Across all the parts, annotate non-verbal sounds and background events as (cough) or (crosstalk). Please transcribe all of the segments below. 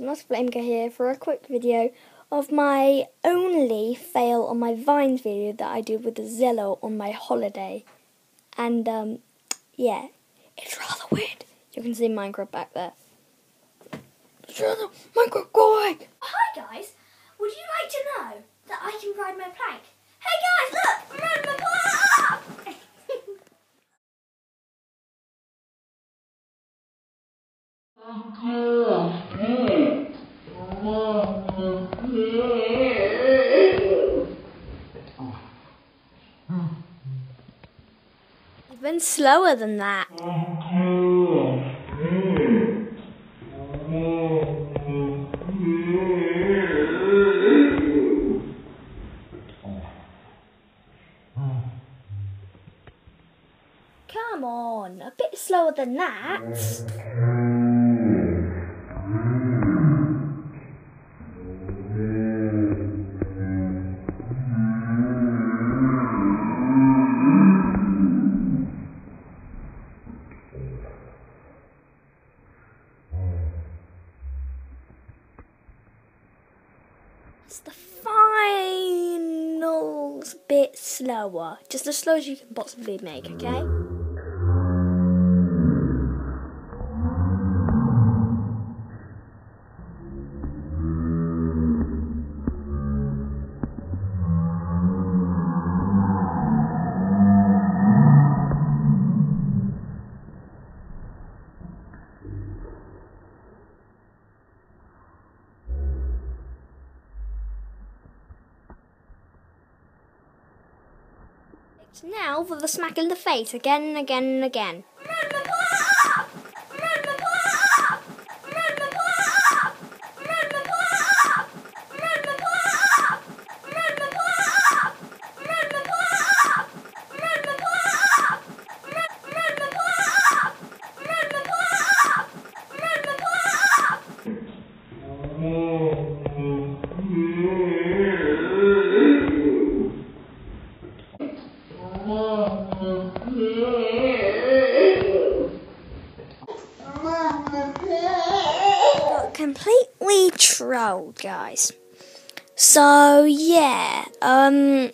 MasterFlameGuy here for a quick video of my only fail on my Vines video that I did with the Zello on my holiday. And, um, yeah, it's rather weird. You can see Minecraft back there. Minecraft guy! Hi guys, would you like to know that I can ride my plank? Hey guys, look! I'm riding my plank! Even slower than that. Come on, a bit slower than that. It's the final bit slower. Just as slow as you can possibly make, okay? Now for the smack in the face again and again and again. Got completely trolled, guys. So yeah, um,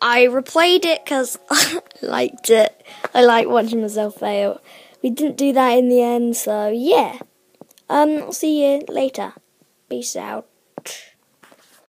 I replayed it because (laughs) I liked it. I like watching myself fail. We didn't do that in the end, so yeah. Um, I'll see you later. Peace out.